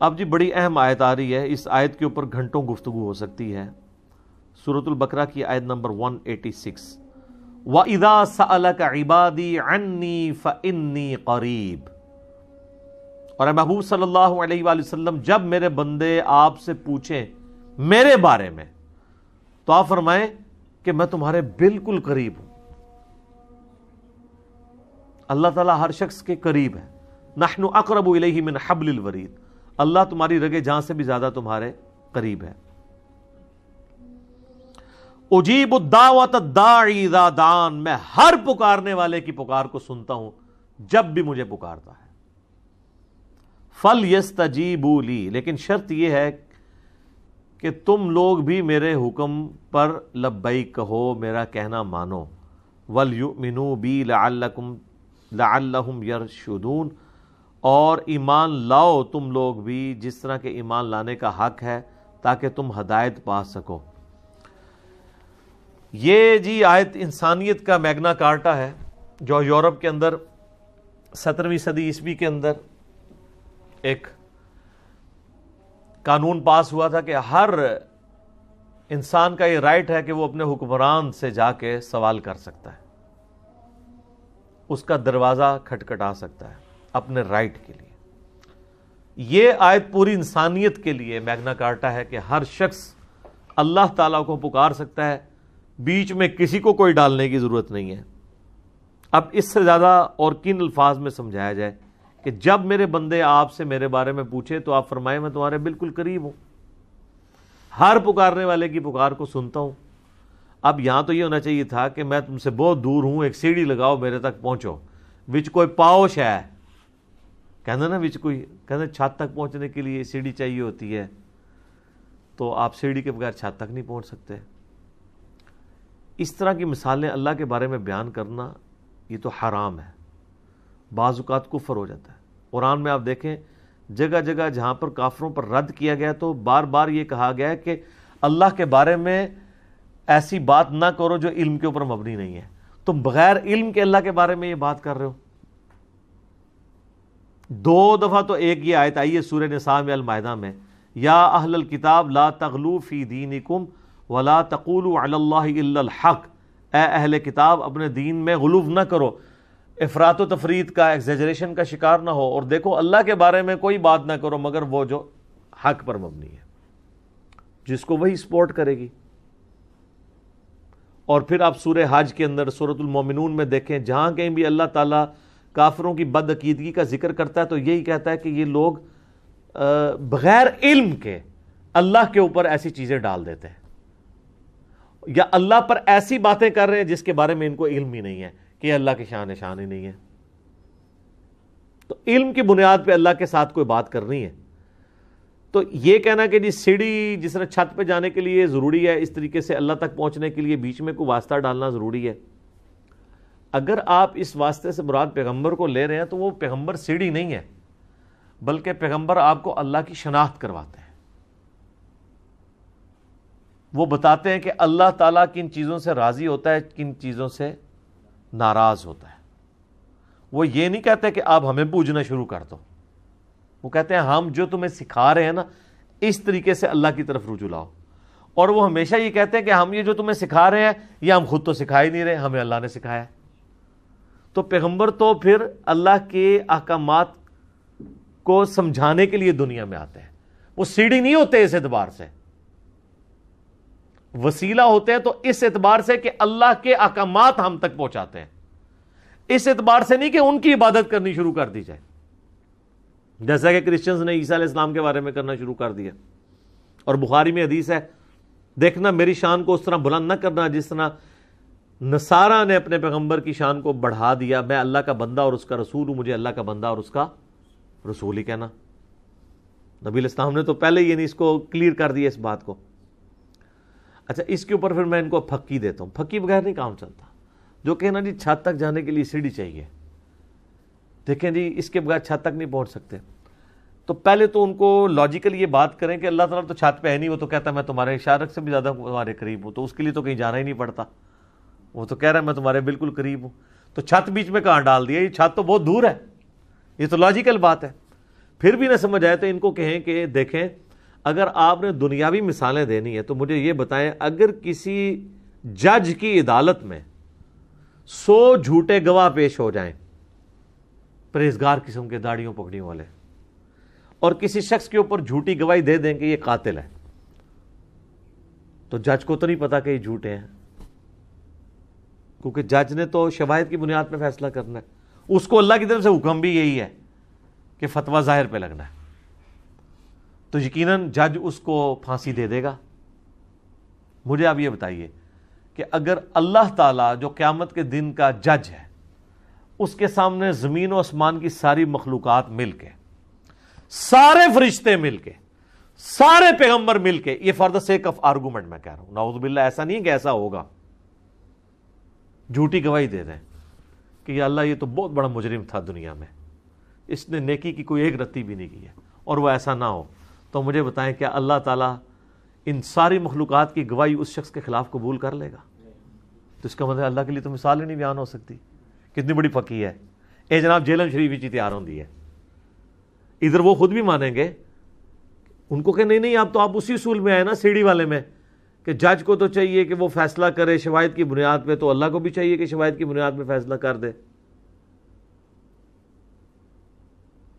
अब जी बड़ी अहम आयत आ रही है। इस आयत के ऊपर घंटों गुफ्तु हो सकती है। सूरतुल बकरा की आयत नंबर 186 व इदा सअलक इबादी अन्नी फ़इन्नी करीब। और महबूब सल्लल्लाहु अलैहि वसल्लम, जब मेरे बंदे आपसे पूछें मेरे बारे में तो आप फरमाएँ कि मैं तुम्हारे बिल्कुल करीब हूँ। अल्लाह ताला हर शख्स के करीब है। नहनु अकरब मिन हबलिल वरीद। अल्लाह तुम्हारी रगे जहाँ से भी ज़्यादा तुम्हारे करीब है। उजीब दावत दान, मैं हर पुकारने वाले की पुकार को सुनता हूँ, जब भी मुझे पुकारता है। फल यस तजीबूली लेकिन शर्त यह है कि तुम लोग भी मेरे हुक्म पर लब्बई कहो, मेरा कहना मानो। वल यु मिनू बी लाकुम लाम यरशुदून। और ईमान लाओ तुम लोग भी, जिस तरह के ईमान लाने का हक है, ताकि तुम हदायत पा सको। ये जी आयत इंसानियत का मैगना कार्टा है, जो यूरोप के अंदर, सत्रहवीं सदी ईस्वी के अंदर एक कानून पास हुआ था कि हर इंसान का ये राइट है कि वो अपने हुक्मरान से जाके सवाल कर सकता है। उसका दरवाज़ा खटखटा सकता है। अपने राइट के लिए। ये आयत पूरी इंसानियत के लिए मैग्ना कार्टा है कि हर शख्स अल्लाह ताला को पुकार सकता है। बीच में किसी को कोई डालने की ज़रूरत नहीं है। अब इससे ज़्यादा और किन अल्फाज में समझाया जाए कि जब मेरे बंदे आपसे मेरे बारे में पूछे तो आप फरमाए, मैं तुम्हारे बिल्कुल करीब हूँ। हर पुकारने वाले की पुकार को सुनता हूँ। अब यहाँ तो यह होना चाहिए था कि मैं तुमसे बहुत दूर हूँ, एक सीढ़ी लगाओ, मेरे तक पहुंचो, विच कोई पाओश है। कहना ना विच कोई कहते छत तक पहुँचने के लिए सीढ़ी चाहिए होती है तो आप सीढ़ी के बगैर छत तक नहीं पहुँच सकते। इस तरह की मिसालें अल्लाह के बारे में बयान करना, ये तो हराम है। बाज़ात कुफर हो जाता है। कुरान में आप देखें, जगह जगह जहाँ पर काफरों पर रद्द किया गया तो बार बार ये कहा गया है कि अल्लाह के बारे में ऐसी बात ना करो जो इल्म के ऊपर मबनी नहीं है। तुम बगैर इल्म के अल्लाह के बारे में ये बात कर रहे हो। दो दफ़ा तो एक ये आयत आई है सूर्य निसाम अलमायदा में। या अहल किताब, ला तगलू फ़ी दीन कुम वला तकूल हक। ए अहल किताब, अपने दीन में गलूफ ना करो। अफरात तफरीद का एग्जेजरेशन का शिकार ना हो। और देखो, अल्लाह के बारे में कोई बात ना करो, मगर वो जो हक पर मबनी है, जिसको वही सपोर्ट करेगी। और फिर आप सूर्य हज के अंदर सूरतुलमोमिनून में देखें, जहाँ कहीं भी अल्लाह ताला काफरों की बदअकीदगी का ज़िक्र करता है तो यही कहता है कि ये लोग बगैर इल्म के अल्लाह के ऊपर ऐसी चीज़ें डाल देते हैं। या अल्लाह पर ऐसी बातें कर रहे हैं जिसके बारे में इनको इल्म ही नहीं है, कि अल्लाह की शान शान ही नहीं है। तो इल्म की बुनियाद पे अल्लाह के साथ कोई बात करनी है। तो ये कहना कि जी सीढ़ी जिस तरह छत पे जाने के लिए ज़रूरी है, इस तरीके से अल्लाह तक पहुँचने के लिए बीच में कोई वास्ता डालना ज़रूरी है। अगर आप इस वास्ते से मुराद पैगंबर को ले रहे हैं तो वो पैगंबर सीढ़ी नहीं है, बल्कि पैगंबर आपको अल्लाह की शनाख्त करवाते हैं। वो बताते हैं कि अल्लाह ताला किन चीज़ों से राज़ी होता है, किन चीज़ों से नाराज़ होता है। वो ये नहीं कहते कि आप हमें पूजना शुरू कर दो। वो कहते हैं, हम जो तुम्हें सिखा रहे हैं ना, इस तरीके से अल्लाह की तरफ़ रुजू लाओ। और वो हमेशा ये कहते हैं कि हम ये जो तुम्हें सिखा रहे हैं, ये हम खुद तो सिखा ही नहीं रहे, हमें अल्लाह ने सिखाया। तो पैगंबर तो फिर अल्लाह के अहकाम को समझाने के लिए दुनिया में आते हैं। वो सीढ़ी नहीं होते इस एतबार से। वसीला होते हैं तो इस एतबार से कि अल्लाह के अहकाम हम तक पहुंचाते हैं। इस एतबार से नहीं कि उनकी इबादत करनी शुरू कर दी जाए। जैसा कि क्रिश्चियंस ने ईसा इस्लाम के बारे में करना शुरू कर दिया। और बुखारी में हदीस है, देखना मेरी शान को उस तरह बुलंद न करना, जिस तरह नसारा ने अपने पैगंबर की शान को बढ़ा दिया, मैं अल्लाह का बंदा और उसका रसूल हूँ, मुझे अल्लाह का बंदा और उसका रसूल ही कहना। नबी इस्लाम ने तो पहले ही नहीं इसको क्लियर कर दिया इस बात को। अच्छा इसके ऊपर फिर मैं इनको फक्की देता हूँ। फक्की बगैर नहीं काम चलता। जो कहना, जी, छत तक जाने के लिए सीढ़ी चाहिए। देखें जी, इसके बगैर छत तक नहीं पहुँच सकते। तो पहले तो उनको लॉजिकल ये बात करें कि अल्लाह ताला तो छत पे है नहीं, वो तो कहता मैं तुम्हारे इशारक से भी ज़्यादा तुम्हारे करीब हूँ। तो उसके लिए तो कहीं जाना ही नहीं पड़ता। वो तो कह रहा है, मैं तुम्हारे बिल्कुल करीब हूँ। तो छत बीच में कहाँ डाल दिया? ये छत तो बहुत दूर है। ये तो लॉजिकल बात है। फिर भी ना समझ आए तो इनको कहें कि देखें, अगर आपने दुनियावी मिसालें देनी है तो मुझे ये बताएँ, अगर किसी जज की अदालत में सौ झूठे गवाह पेश हो जाएँ, परहेजगार किस्म के दाढ़ियों पकड़ियों वाले, और किसी शख्स के ऊपर झूठी गवाही दे दें कि ये कातिल है तो जज को तो नहीं पता कि ये झूठे हैं। क्योंकि जज ने तो शवायद की बुनियाद पर फैसला करना है। उसको अल्लाह की तरफ़ से हुक्म भी यही है कि फतवा ज़ाहिर पे लगना है। तो यकीनन जज उसको फांसी दे देगा। मुझे आप ये बताइए कि अगर अल्लाह ताला जो क़यामत के दिन का जज है, उसके सामने ज़मीन और आसमान की सारी मखलूक़ात मिल के सारे फरिश्ते मिल के सारे पैगंबर मिल के ये for the sake of argument मैं कह रहा हूँ। नाउजबिल्ला ऐसा नहीं है कि ऐसा होगा। झूठी गवाही दे दें कि अल्लाह ये तो बहुत बड़ा मुजरिम था दुनिया में। इसने नेकी की कोई एक रत्ती भी नहीं की है। और वह ऐसा ना हो। तो मुझे बताएँ, क्या अल्लाह ताला इन सारी मखलूक़ात की गवाही उस शख्स के खिलाफ कबूल कर लेगा? तो इसका मतलब अल्लाह के लिए तो मिसाल ही नहीं बयान हो सकती। कितनी बड़ी फकी है। ए जनाब, जेलम शरीफ ही तैयार होती है। इधर वो खुद भी मानेंगे। उनको कह, नहीं नहीं, आप तो आप उसी उसूल में आए ना, सीढ़ी वाले में। कि जज को तो चाहिए कि वो फैसला करे शवायद की बुनियाद पे तो अल्लाह को भी चाहिए कि शवायद की बुनियाद पे फैसला कर दे।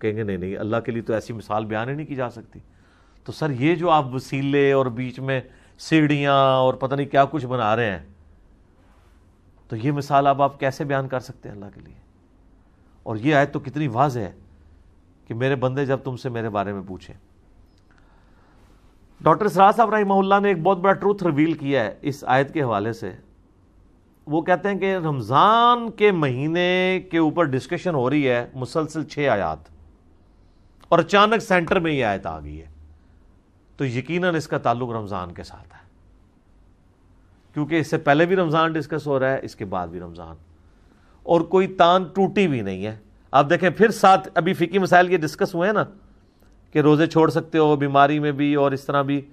कहेंगे, नहीं नहीं, अल्लाह के लिए तो ऐसी मिसाल बयान ही नहीं की जा सकती। तो सर, ये जो आप वसीले और बीच में सीढ़ियाँ और पता नहीं क्या कुछ बना रहे हैं तो ये मिसाल अब आप कैसे बयान कर सकते हैं अल्लाह के लिए? और ये आयत तो कितनी वाज है कि मेरे बंदे जब तुमसे मेरे बारे में पूछे। डॉक्टर सराज साहब रही ने एक बहुत बड़ा ट्रूथ रिवील किया है इस आयत के हवाले से। वो कहते हैं कि रमज़ान के महीने के ऊपर डिस्कशन हो रही है मुसलसल छः आयात। और अचानक सेंटर में ये आयत आ गई है। तो यकीनन इसका ताल्लुक रमज़ान के साथ है। क्योंकि इससे पहले भी रमज़ान डिस्कस हो रहा है, इसके बाद भी रमज़ान। और कोई तान टूटी भी नहीं है। आप देखें, फिर साथ अभी फ़िकी मसाइल ये डिस्कस हुए हैं ना कि रोज़े छोड़ सकते हो, बीमारी में भी और इस तरह भी।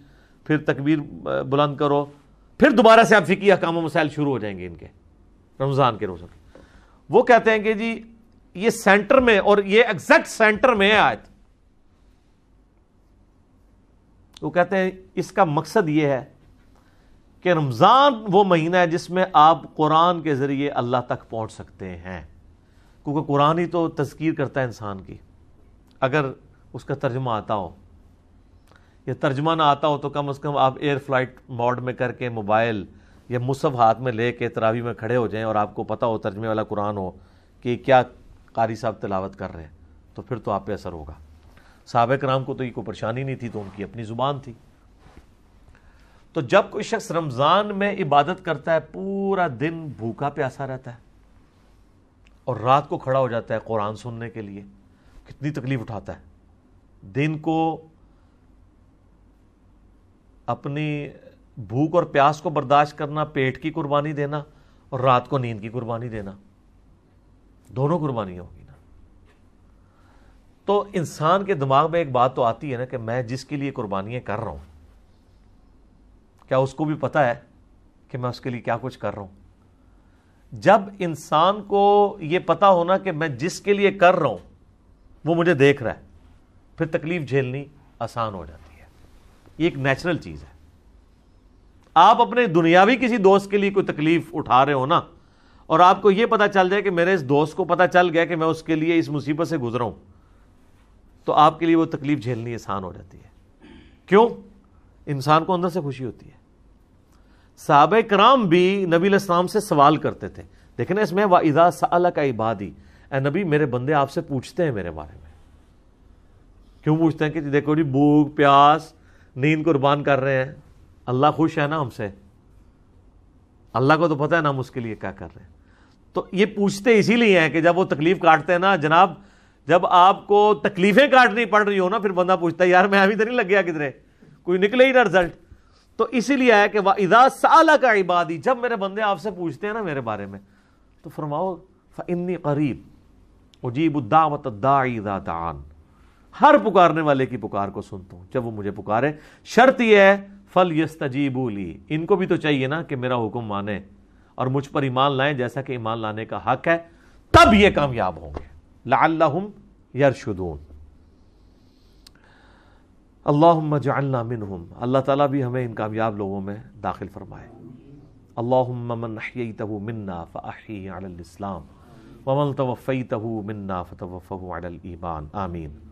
फिर तकबीर बुलंद करो। फिर दोबारा से आप फ़िकी अकाम मसाइल शुरू हो जाएँगे इनके, रमज़ान के रोज़ों के। वो कहते हैं कि जी, ये सेंटर में और ये एग्जैक्ट सेंटर में है आयत। वो कहते हैं, इसका मकसद ये है कि रमज़ान वो महीना है जिसमें आप कुरान के ज़रिए अल्लाह तक पहुँच सकते हैं। क्योंकि कुरान ही तो तस्कीर करता है इंसान की। अगर उसका तर्जमा आता हो। या तर्जमा ना आता हो तो कम अज़ कम आप एयर फ़्लाइट मोड में करके मोबाइल या मुसफ़ हाथ में ले कर तरावी में खड़े हो जाएँ और आपको पता हो तर्जमे वाला कुरान हो कि क्या कारी साहब तिलावत कर रहे हैं। तो फिर तो आप पे असर होगा। सबक राम को तो ये कोई परेशानी नहीं थी तो उनकी अपनी ज़ुबान थी। तो जब कोई शख्स रमज़ान में इबादत करता है, पूरा दिन भूखा प्यासा रहता है और रात को खड़ा हो जाता है कुरान सुनने के लिए, कितनी तकलीफ़ उठाता है। दिन को अपनी भूख और प्यास को बर्दाश्त करना, पेट की कुर्बानी देना और रात को नींद की कुर्बानी देना। दोनों कुर्बानी होगी ना। तो इंसान के दिमाग में एक बात तो आती है ना कि मैं जिसके लिए कुर्बानियाँ कर रहा हूँ, क्या उसको भी पता है कि मैं उसके लिए क्या कुछ कर रहा हूँ? जब इंसान को यह पता होना कि मैं जिसके लिए कर रहा हूँ, वो मुझे देख रहा है। फिर तकलीफ़ झेलनी आसान हो जाती है। ये एक नेचुरल चीज़ है। आप अपने दुनियावी किसी दोस्त के लिए कोई तकलीफ़ उठा रहे हो ना, और आपको यह पता चल जाए कि मेरे इस दोस्त को पता चल गया कि मैं उसके लिए इस मुसीबत से गुजरा हूँ तो आपके लिए वो तकलीफ़ झेलनी आसान हो जाती है। क्यों? इंसान को अंदर से खुशी होती है। साहब कराम भी नबी इस्लाम से सवाल करते थे। देखे ना इसमें वाइजा साल का इबादी ए नबी, मेरे बंदे आपसे पूछते हैं मेरे बारे में। क्यों पूछते हैं कि देखो जी, भूख, प्यास, नींद कुर्बान कर रहे हैं। अल्लाह खुश है ना हमसे? अल्लाह को तो पता है ना हम उसके लिए क्या कर रहे हैं। तो ये पूछते इसीलिए हैं कि जब वो तकलीफ़ काटते हैं ना, जनाब, जब आपको तकलीफें काटनी पड़ रही हो ना, फिर बंदा पूछता है, यार, मैं अभी तो नहीं लग गया किधरे? कोई निकले ही ना रिज़ल्ट तो इसीलिए है कि वह इदा साल का इबादी, जब मेरे बंदे आपसे पूछते हैं ना मेरे बारे में तो फरमाओ फ़िन्नी करीब उजीब उद्दावत दान हर पुकारने वाले की पुकार को सुनता हूँ। जब वो मुझे पुकारे, शर्त यह है, फल यस्तजीबूली इनको भी तो चाहिए ना कि मेरा हुक्म माने और मुझ पर ईमान लाएँ जैसा कि ईमान लाने का हक है। तब ये कामयाब होंगे। लाम यरशुदून। अल्लाहुम्मा जअलना मिनहुम। अल्लाह ताला भी हमें इन कामयाब लोगों में दाखिल फरमाए। अल्लाहुम्मा मन अहयैतहु मिन्ना फअही अलल इस्लाम। वमन तवफ़ैतहु मिन्ना फतवफ़हु अलल ईमान। आमीन।